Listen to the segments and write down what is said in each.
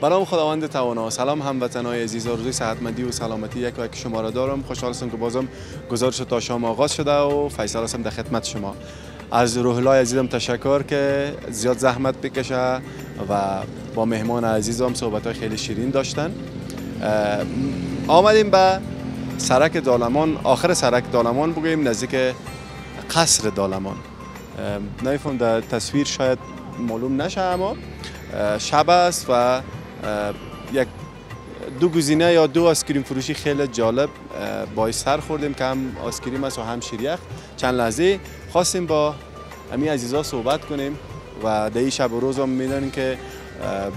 برام خداوند توانا. سلام هموطنان عزیز آرزوی صحتمندی و سلامتی یک که شما را دارم. خوشحال هستم که بازم گزارش تا شام آغاز شده و فیصل هستم در خدمت شما. از روح الله عزیزم تشکر که زیاد زحمت بکشه و با مهمان عزیزم صحبت های خیلی شیرین داشتن. آمدیم به سرک دالمان. آخر سرک دالمان بگوییم نزدیک قصر دالمان. نمیفهم در تصویر شاید معلوم نشه اما شب است و یک دو گزینه یا دو آسکریم فروشی خیلی جالب با سر خوردیم که هم آسکریم است و هم شیریخ چند لحظه خواستیم با امی عزیزا صحبت کنیم و در شب و روز هم می‌دونیم که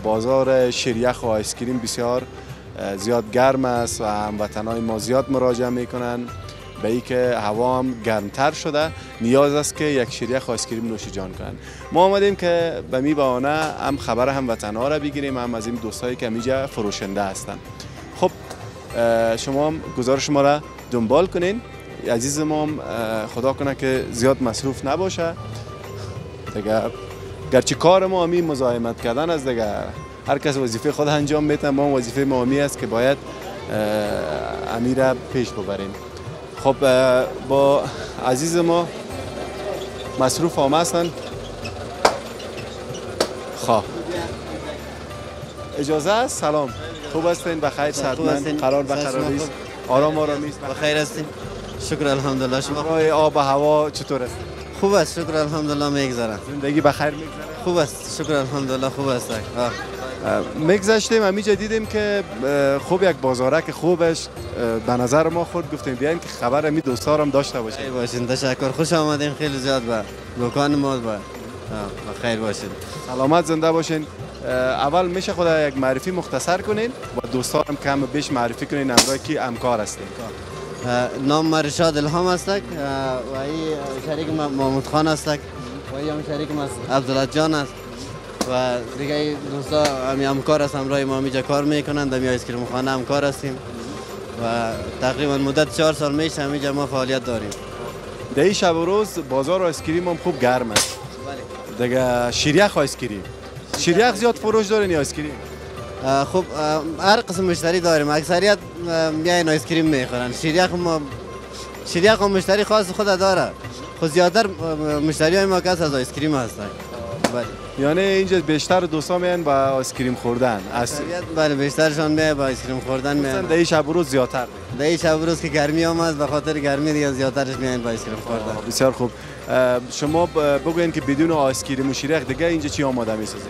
بازار شیریخ و آیسکریم بسیار زیاد گرم است و هموطنهای ما زیاد مراجعه می‌کنن. به ای که هوا هم گرمتر شده نیاز است که یک شیریخ آیسکریم نوش جان کنن. ما آمدیم که به می بهانه هم خبر هم وطنها را بگیریم هم از این دوستایی که میجا فروشنده هستن. خب شما هم گزارش ما را دنبال کنین. عزیز ما خدا کنه که زیاد مصروف نباشه. دیگه گرچه کار ما همی مزاحمت کردن از دیگه. هر کس وظیفه خود انجام میده ما وظیفه ما همی است که باید امیر پیش ببریم. خب با عزیز ما مصروف هم هستن. خواه اجازه است؟ سلام. خوب هستین؟ بخیر صحتمند. قرار به قراری آرام آرامی است. بخیر هستیم شکر الحمدلله. شما آب و هوا چطور است؟ خوب است. شکر الحمدلله. میگذره زندگی بخیر میگذره. خوب است. شکر الحمدلله. خوب است. میگذشتیم همینجا دیدیم که خوب یک بازارک خوبش به نظر ما خود گفتیم بیاین که خبر می دوستارم داشته باشیم. باشین تشکر. خوش آمدین. خیلی زیاد به دکان ما با خیر باشین. سلامت زنده باشین. اول میشه خود یک معرفی مختصر کنین. و دوستارم کم بیش معرفی کنین امرای کی همکار هستین نام مرشاد الهام است و این شریک محمود خان است و این شریک عبدالله جان است و دیگه دوستا همی همکار است همراه ما همیجا کار می‌کنند در ice cream خانه همکار هستیم. و تقریبا مدت چهار سال میشه همیجا ما فعالیت داریم. در این شب و روز بازار ice cream هم خوب گرم است. بله. دیگه شیریخ ice cream شیریخ زیاد فروش دارین یا ice cream خب هر قسم مشتری داریم. اکثریت میاین ice cream می‌خورن. شیریخ ما شیریخ هم مشتری خاص خود داره. خود زیادتر مشتری های ما کس از ice cream هستن. بله یعنی اینجا بیشتر دوستا میان با ice cream خوردن. بله بیشترشان میان با ice cream خوردن میان. در شب روز زیادتر. در شب روز که گرمی آمد به خاطر گرمی دیگه زیادترش میان با ice cream خوردن. بسیار خوب. شما بگوین که بدون ice cream و شیریخ دیگه اینجا چی آماده می‌سازید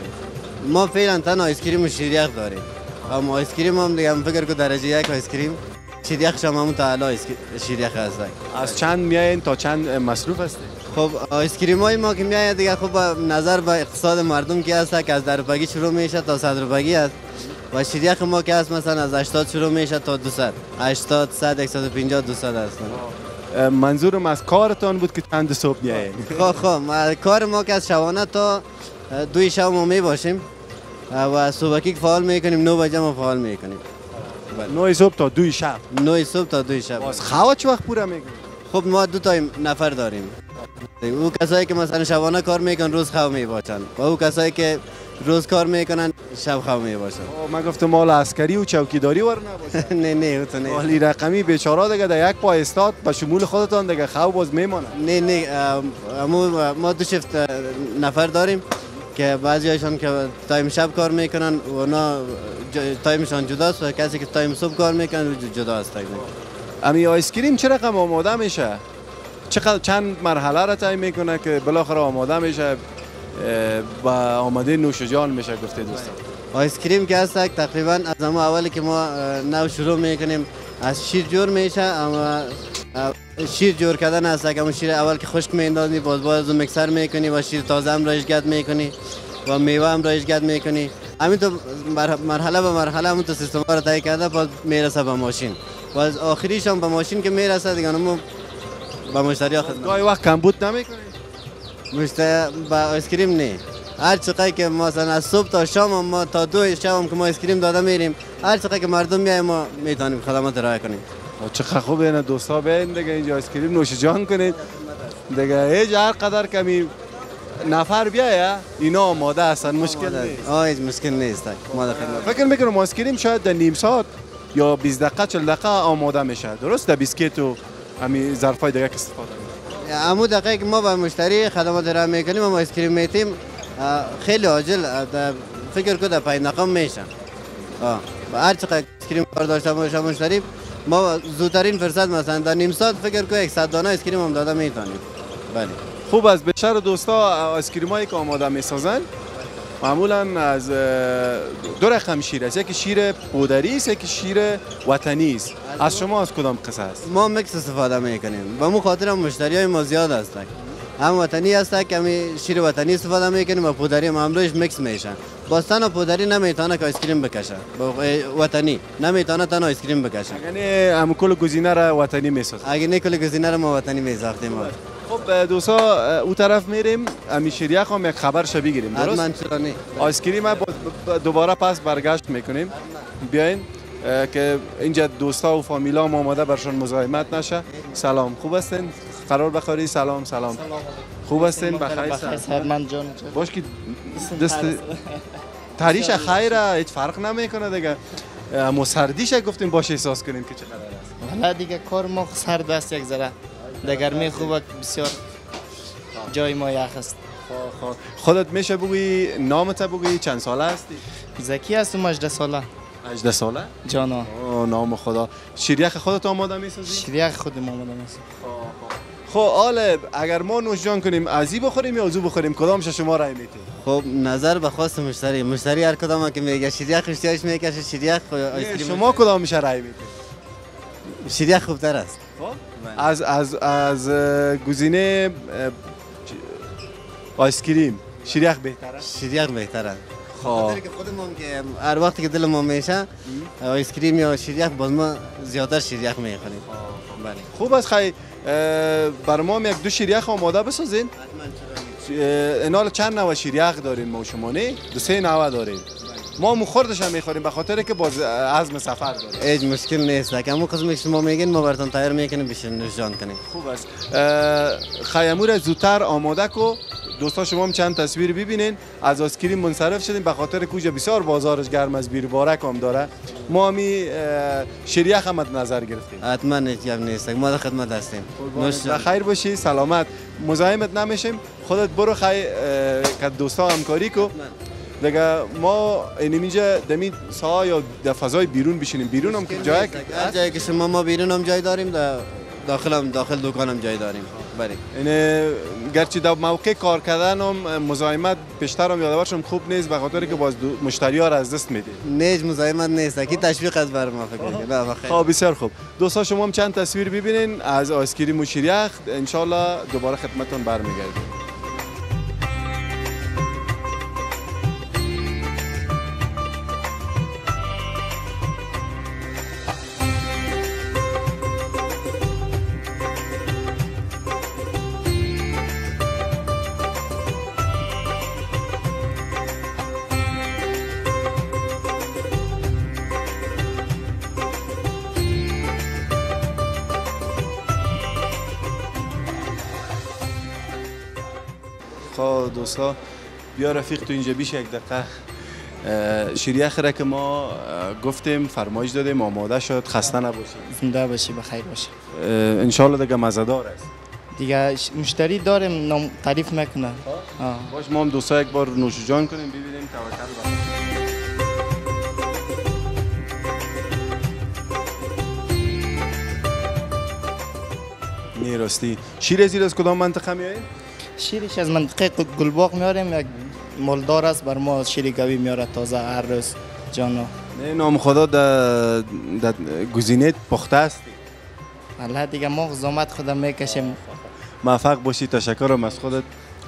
ما فعلا تنها ice cream و شیریخ داریم. اما ice cream هم دیگه هم فکر که درجه یک ice cream شیریخ شما همون تا اعلی شیریخ هست از چند میاین تا چند مصروف هستید خب ice cream های ما که میاد دیگه خب نظر به اقتصاد مردم که هست؟ که از در روپگی شروع میشه تا صد روپگی است. و شیریخ ما که هست مثلا از 80 شروع میشه تا 200 80 100 150 200 هست منظورم از کارتان بود که چند صبح بیاین خب خب کار ما که از شبانه تا دوی شب ما می باشیم. و صبحکی فعال می‌کنیم 9 بجه ما فعال می‌کنیم. 9 صبح تا دوی شب. 9 صبح تا دوی شب. باز خوا چه وقت پورا می‌کنیم خب ما دو تا نفر داریم. او کسایی که مثلا شبانه کار می‌کنن روز خواب می باشن و او کسایی که روز کار می‌کنن شب خواب می باشن من گفتم مال عسکری و چوکیداری ور نباشه. نه نه تو نه. مالی رقمی بیچاره دیگه در یک پای استاد به شمول خودتان دیگه خواب باز میمونه نه نه ما دو شیفت نفر داریم که بعضی هایشان که time شب کار می‌کنن و اونا time شان جداست و کسی که تایم صبح کار می‌کنن جدا است امی ice cream چه رقم آماده میشه؟ چقدر چند مرحله را تعیین می‌کنه که بالاخره آماده میشه با آماده نوش جان میشه گفته دوستان. ice cream که هست تقریبا از اما اولی که ما نو شروع می‌کنیم از شیر جور میشه اما شیر جور کردن هست که شیر اول که خشک میندازی باز باز رو مکسر می‌کنی و شیر تازه هم رایش گد می‌کنی و میوه هم رایش گد می‌کنی. همین تو مرحله به مرحله همون تو سیستم رو طی کرده باز می‌رسه به ماشین. و از آخریش هم به ماشین که می‌رسه دیگه با مشتری خدمت. گاهی وقت کمبود نمی‌کنید مشتری با ice cream نه هر چقدر که مثلا از صبح تا شام ما تا دو شب که ما ice cream داده میریم هر چقدر که مردم میای ما می‌تونیم خدمات ارائه کنیم. چقدر خوب اینا دوستا بیاین دیگه اینجا آیسکریم نوش جان کنید. دیگه هیچ هر قدر کمی نفر بیایه اینا آماده هستن مشکل نیست. آه مشکل نیست ما فکر می‌کنم آیسکریم شاید در نیم ساعت یا 20 دقیقه 40 دقیقه آماده میشه. درست در بیسکیت و همین ظرفای دیگه که استفاده. امو دقیقه که ما به مشتری خدمات را می‌کنیم و آیسکریم میتیم خیلی عاجل فکر دقیقه میشه آه. و هر چقدر آیسکریم کار داشته باشه مشتری ما زودترین فرصت مثلا در نیم ساعت فکر که 100 دانه آیسکریم هم داده می‌تونیم بله خوب از بیشتر دوستا آیسکریم هایی که آماده می‌سازن معمولا از دو رقم شیر است. یکی شیر پودری است یکی شیر وطنی است. از شما از کدام قصه است؟ ما مکس استفاده می‌کنیم. و مو خاطر مشتری های ما زیاد هستن. هم وطنی هست که همی شیر وطنی استفاده می‌کنیم و پودری همراهش مکس میشن. باز تنها پودری نمی‌تونه که آیسکریم بکشه. با وطنی. نمی‌تونه تنها آیسکریم بکشه. یعنی هم کل گزینه را وطنی می‌سازن اگه نه کل گزینه رو ما وطنی میساختیم. خب دوستا او طرف میریم امی شیریخ هم یک خبر شبی گیریم درست؟ حتما چرا نه آیسکریم دوباره پس برگشت می‌کنیم. بیاین که اینجا دوستا و فامیلا هم آماده برشان مزاحمت نشه. سلام خوب هستین؟ قرار بخوری؟ سلام سلام. خوب هستین؟ بخیر. من جان. باش که دست تریش خیره هیچ فرق نمی‌کنه دیگه. اما سردیش گفتیم باش احساس کنیم که چقدر است. حالا دیگه کار ما سرد است یک ذره. در گرمی خوبه بسیار جای ما یخ است. خودت میشه بگویی نامت بگویی؟ چند ساله هستی؟ زکی هستم 18 ساله. 18 ساله؟ جانا. نام خدا. شیریخ خودت آماده می‌سازی؟ شریخ خودم آمدم است خب آله اگر ما نوشجان کنیم ازی بخوریم یا ازو بخوریم کدامش شما رای میتیم خب نظر به خواست مشتری. مشتری هر کدام که میگه شیریخ اشتیاقش می‌کشه شیریخ شما کدامش رای میتیم شیریخ خوبتر است. از از از اه، گزینه اه، آیسکریم. شیریخ بهتره. شیریخ بهتر است خب. خاطر که خودمون که هر وقتی که دل ما میشه آیسکریم یا شیریخ باز ما زیادتر شیریخ می‌خوریم. بله. خوب است خی بر ما یک دو شیریخ آماده بسازین. انال چند نوع شیریخ دارین ما شما نه؟ دو سه نوع دارین. ما مخوردش هم می‌خوریم به خاطر که باز عزم سفر داریم. هیچ مشکل نیست. که همون قسمی که شما میگین ما براتون تیار می‌کنیم بشه نوشجان کنیم. خوب است. خیمور زودتر آماده کو. دوستا شما هم چند تصویر ببینین. از آسکریم منصرف شدیم. به خاطر کوجا بسیار بازارش گرم از بیر بارک هم داره. ما همی اه، شیریخ هم نظر گرفتیم. حتما هیچ نیست. ما در خدمت هستیم. خیر باشی. سلامت. مزاحمت نمیشیم. خودت برو خی که دوستا همکاری کو. دیگه ما اینجا دمی سا یا در فضای بیرون بشینیم. بیرون هم جای هر جایی که شما ما بیرون هم جای داریم در داخل هم داخل دکان هم جای داریم. بله یعنی گرچه در موقع کار کردن هم مزاحمت بیشتر هم یادوارشم خوب نیست به خاطر که باز مشتری ها را از دست می‌دید نیج مزاحمت نیست. کی تشویق از بر ما فکر کنم. نه بخیر خب بسیار خوب. دوستا شما هم چند تصویر ببینین. از آیسکریم و شیریخ انشالله دوباره خدمتتون برمیگردیم. خب دوستا بیا رفیق تو اینجا بیش یک دقیقه. اه، شیریخ را که ما گفتیم فرمایش دادیم آماده شد خسته نباشید. زنده باشی بخیر باشی اه، انشالله دیگه مزدار است. دیگه مشتری داریم نام تعریف می‌کنه آه. باش ما هم دوستا یک بار نوش جان کنیم ببینیم توکل راستی. شیر زیر از کدام منطقه میایی؟ شیرش از منطقه گلباغ میاریم یک مالدار است بر ما شیر گوی میاره تازه هر روز. جانا نه نام خدا در گزینه پخته است. الله دیگه ما زحمت خودم می‌کشیم. موفق باشی تشکرم از خودت.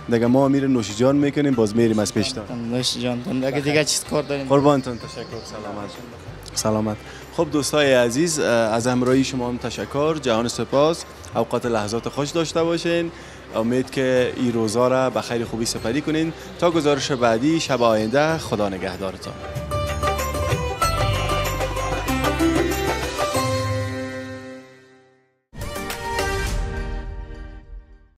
دیگه ما میره نوش جان می‌کنیم باز میریم از پیشتان نوش جان اگه دیگه چیز کار داریم؟ قربانتون تشکر سلامت سلامت. خب دوستای عزیز از همراهی شما هم تشکر. جهان سپاس. اوقات لحظات خوش داشته باشین. امید که این روزا را به خیر خوبی سپری کنین. تا گزارش بعدی شب آینده. خدا نگهدارتان.